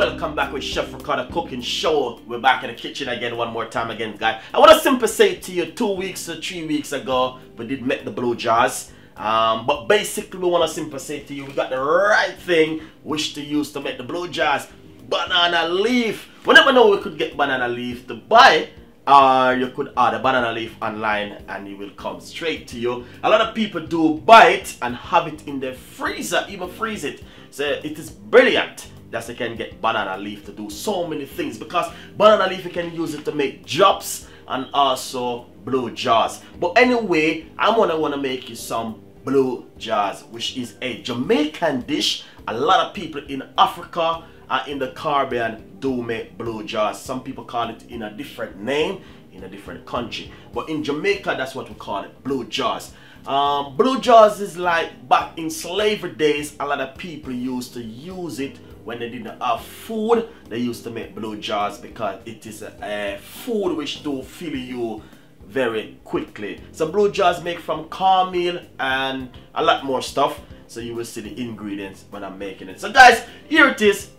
welcome back with Chef Ricardo Cooking Show. We're back in the kitchen again one more time again, guys. I want to simply say to you, two weeks or three weeks ago, we did make the blue draws. Um, but basically, we want to simply say to you, we got the right thing which to use to make the blue draws. Banana leaf. We never know we could get banana leaf to buy or you could order banana leaf online and it will come straight to you. A lot of people do buy it and have it in their freezer, even freeze it. So it is brilliant that you can get banana leaf to do so many things because banana leaf you can use it to make drops and also blue draws. But anyway, I'm gonna wanna make you some blue draws, which is a Jamaican dish. A lot of people in Africa and in the Caribbean do make blue draws. Some people call it in a different name in a different country. But in Jamaica, that's what we call it, blue draws. Um, blue draws is like back in slavery days, a lot of people used to use it when they didn't have food. They used to make blue draws because it is a, a food which do fill you very quickly. So blue draws make from cornmeal and a lot more stuff. So you will see the ingredients when I'm making it. So guys, here it is.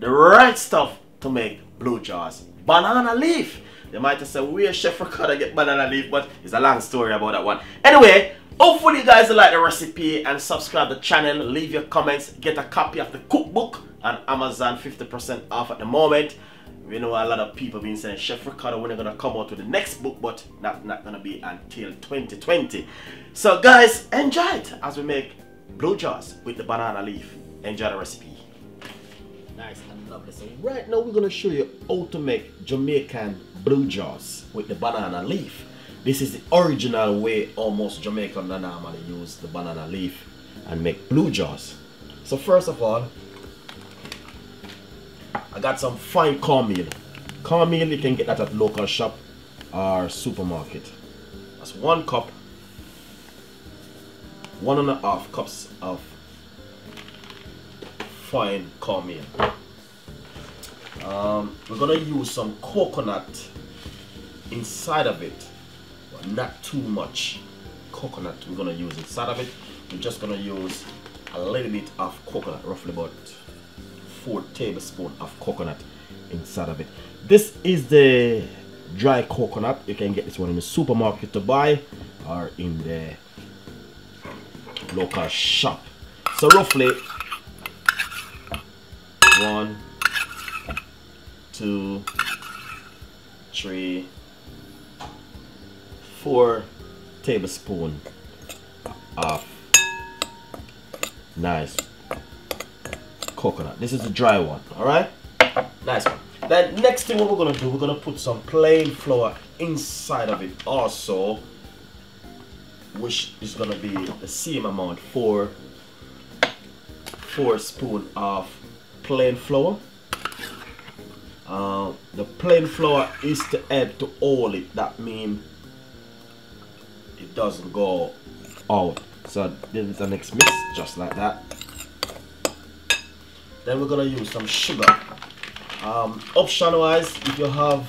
The right stuff to make blue draws. Banana leaf. They might have said, where Chef Ricardo get banana leaf? But it's a long story about that one. Anyway, hopefully you guys like the recipe and subscribe the channel. Leave your comments. Get a copy of the cookbook on Amazon. 50% off at the moment. We know a lot of people been saying Chef Ricardo when they're gonna come out with the next book, but not not gonna be until 2020. So guys, enjoy it as we make blue draws with the banana leaf. Enjoy the recipe. Nice and lovely. So right now we're gonna show you how to make Jamaican blue draws with the banana leaf. This is the original way almost Jamaican normally use the banana leaf and make blue draws. So first of all, I got some fine cornmeal. Cornmeal you can get that at local shop or supermarket. That's one cup, one and a half cups of fine cornmeal. Um, we're gonna use some coconut inside of it, not too much coconut. We're gonna use inside of it. We're just gonna use a little bit of coconut, roughly about four tablespoons of coconut inside of it. This is the dry coconut. You can get this one in the supermarket to buy or in the local shop. So roughly one, two, three, four tablespoon of nice coconut. This is the dry one, all right? Nice one. Then next thing what we're gonna do, we're gonna put some plain flour inside of it also, which is gonna be the same amount, four, four spoon of plain flour. Uh, the plain flour is to add to all it. That means it doesn't go out. So this is the next mix, just like that. Then we're gonna use some sugar. Um, option wise, if you have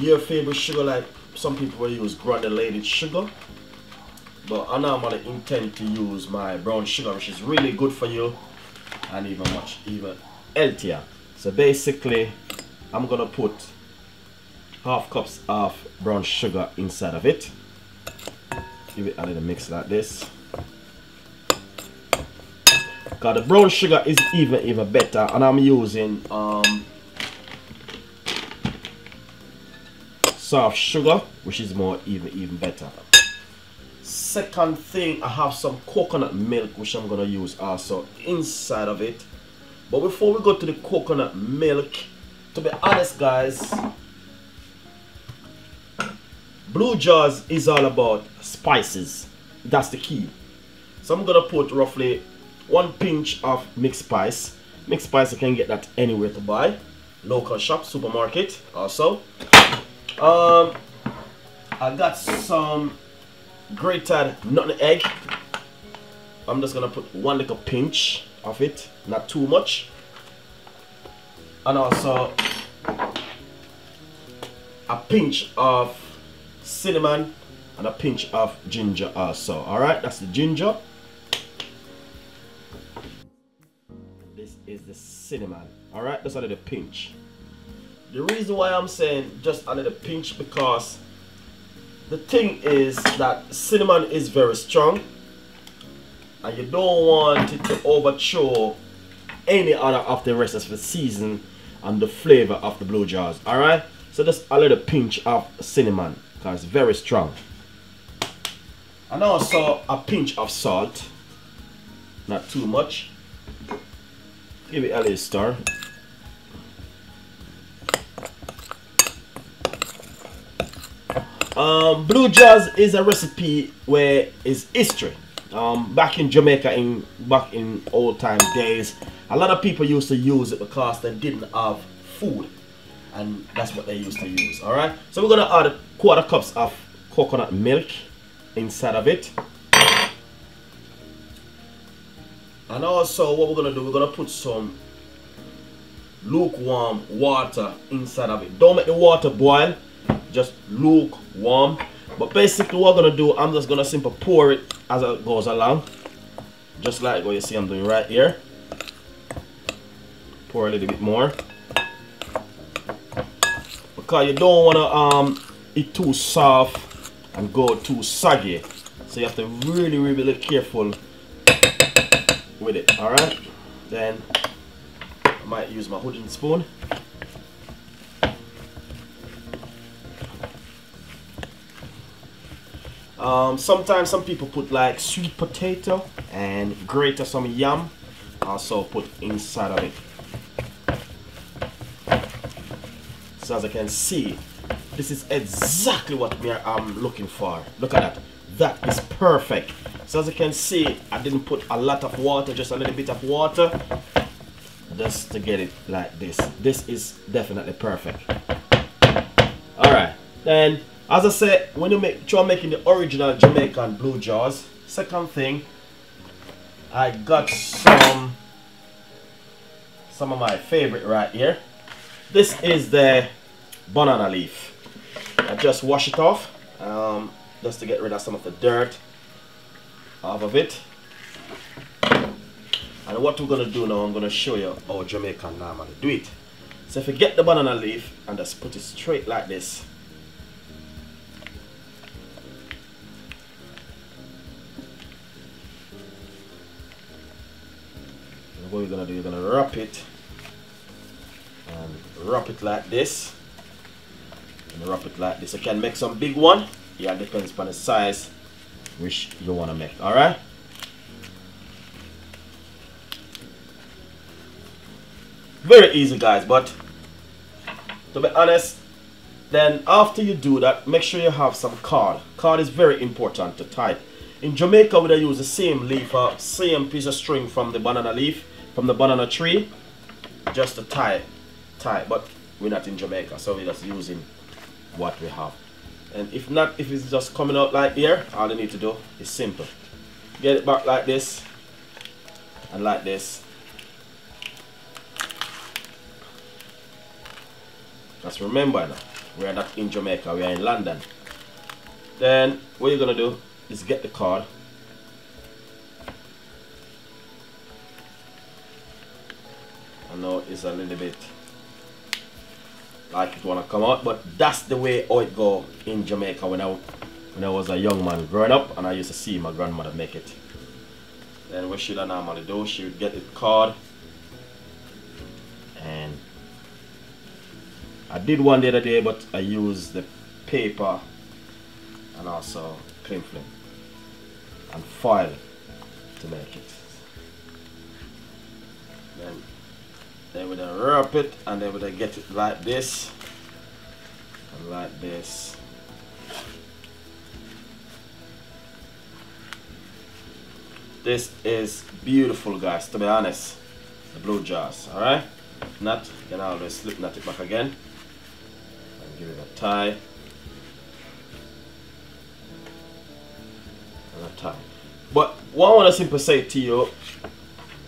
your favorite sugar, like some people will use granulated sugar, but I normally intend to use my brown sugar, which is really good for you and even much even healthier. So basically, I'm gonna put half cups of brown sugar inside of it. Give it a little mix like this. Cause the brown sugar is even even better, and I'm using um soft sugar, which is more even even better. Second thing, I have some coconut milk, which I'm gonna use also inside of it. But before we go to the coconut milk, to be honest, guys, blue draws is all about spices. That's the key. So I'm gonna put roughly one pinch of mixed spice. Mixed spice, you can get that anywhere to buy. Local shop, supermarket, also. Um, I got some grated nutmeg. I'm just gonna put one little pinch of it, not too much. And also a pinch of cinnamon and a pinch of ginger also. Alright, that's the ginger. This is the cinnamon. Alright, just a little pinch. The reason why I'm saying just a little pinch because the thing is that cinnamon is very strong and you don't want it to overshadow any other of the rest of the season and the flavor of the blue draws all right so just a little pinch of cinnamon because it's very strong. And also a pinch of salt. Not too much. Give it a little stir. Um, blue draws is a recipe where is history. Um, back in Jamaica in back in old time days a lot of people used to use it because they didn't have food and that's what they used to use all right? So we're gonna add quarter cups of coconut milk inside of it. And also what we're gonna do we're gonna put some lukewarm water inside of it. Don't make the water boil just lukewarm. But basically what I'm gonna do I'm just gonna simply pour it as it goes along. Just like what you see I'm doing right here. Pour a little bit more because you don't want to um it too soft and go too soggy. So you have to really really be careful with it all right then I might use my wooden spoon. Um, sometimes some people put like sweet potato and grate some yam also put inside of it so as I can see this is exactly what um, looking for. Look at that. That is perfect. So as you can see I didn't put a lot of water just a little bit of water just to get it like this. This is definitely perfect. All right. Then as I said when you make try making the original Jamaican blue draws second thing I got some some of my favorite right here. This is the banana leaf. I just wash it off um, just to get rid of some of the dirt off of it. And what we're going to do now, I'm going to show you how Jamaican normally do it. So if you get the banana leaf and just put it straight like this. What you're going to do, you're going to wrap it and wrap it like this and wrap it like this. You can make some big one. Yeah, depends upon the size which you want to make. All right. Very easy, guys. But to be honest, then after you do that, make sure you have some card. Card is very important to tie. In Jamaica, we use the same leaf, uh, same piece of string from the banana leaf, from the banana tree, just to tie, tie. But we're not in Jamaica, so we're just using what we have. And if not if it's just coming out like here all you need to do is simple. Get it back like this and like this. Just remember now we are not in Jamaica we are in London. Then what you're gonna do is get the card. I know it's a little bit like it wanna come out but that's the way how it go in Jamaica when I when I was a young man growing up and I used to see my grandmother make it. Then what I normally do she would get it card and I did one the other day but I used the paper and also cling film and foil to make it they would wrap it and they would get it like this. Like this. This is beautiful guys to be honest. The blue draws all right nut can always slip knot it back again. And give it a tie. And a tie. But what I want to simply say to you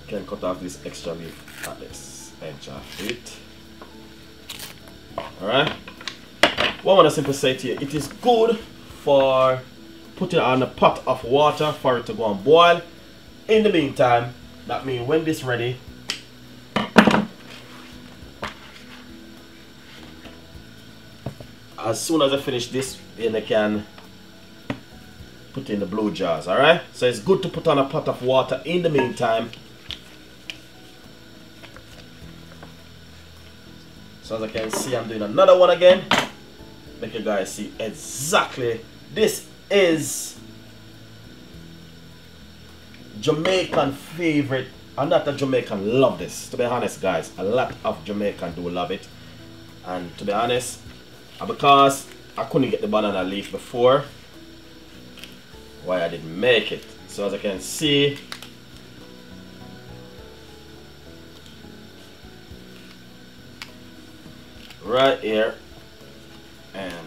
can cut off this extra leaf like this edge of it. Alright. What I want to simply say to you? It is good for putting on a pot of water for it to go and boil. In the meantime, that means when this ready, as soon as I finish this, then I can put in the blue draws, alright? So it's good to put on a pot of water in the meantime So as I can see, I'm doing another one again. Make you guys see exactly. This is Jamaican favorite. I'm not a Jamaican, love this. To be honest, guys, a lot of Jamaican do love it. And to be honest, uh, because I couldn't get the banana leaf before, why I didn't make it. So as I can see, right here and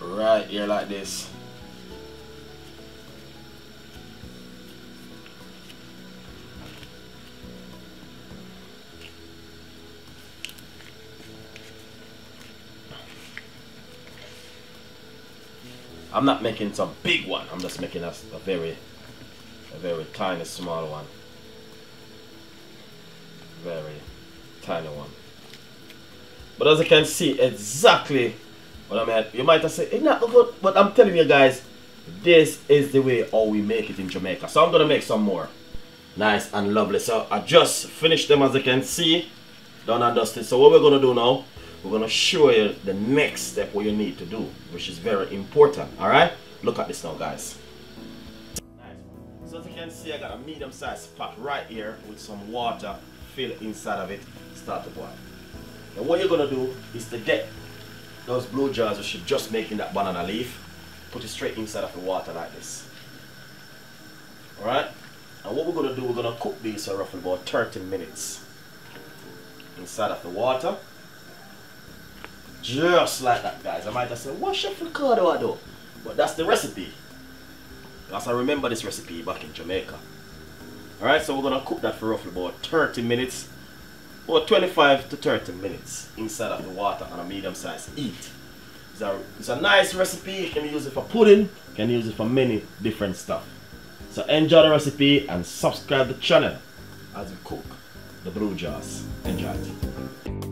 right here like this I'm not making some big one. I'm just making a, a very, a very tiny small one. Very tiny one. But as you can see, exactly what I mean. You might have said, it's not oh good, but I'm telling you guys, this is the way how we make it in Jamaica. So I'm gonna make some more. Nice and lovely. So I just finished them as you can see. Done and dusted. So what we're gonna do now we're to show you the next step what you need to do which is very important all right look at this now guys so as you can see I got a medium sized pot right here with some water fill inside of it start to boil and what you're to do is to get those blue draws which you're just making that banana leaf put it straight inside of the water like this alright and what we're to do we're to cook these for roughly about 30 minutes inside of the water just like that, guys. I might have said, what chef Ricardo I do? But that's the recipe. Because I remember this recipe back in Jamaica. Alright, so we're to cook that for roughly about 30 minutes. Or 25 to 30 minutes inside of the water on a medium size heat. It's a, it's a nice recipe. You can use it for pudding. You can use it for many different stuff. So enjoy the recipe and subscribe the channel as we cook the blue draws. Enjoy it.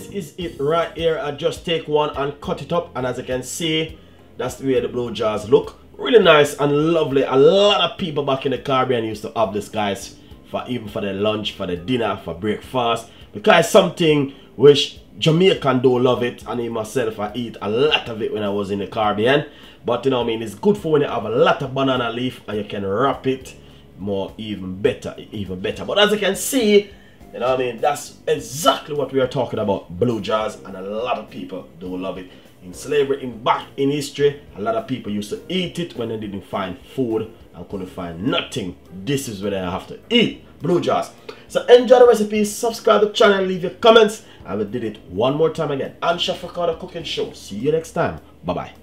This is it right here. I just take one and cut it up and as you can see that's the way the blue draws look. Really nice and lovely. A lot of people back in the caribbean used to have this guys for even for the lunch for the dinner for breakfast. Because something which Jamaican do love it, and me myself I eat a lot of it when I was in the Caribbean. But you know, I mean, it's good for when you have a lot of banana leaf and you can wrap it more, even better, even better. But as you can see, you know, what I mean, that's exactly what we are talking about, blue draws, and a lot of people do love it. In slavery, in back in history, a lot of people used to eat it when they didn't find food and couldn't find nothing. This is where they have to eat blue draws. So enjoy the recipe, subscribe to the channel, leave your comments, I will did it one more time again. Chef Ricardo Cooking Show. See you next time. Bye bye.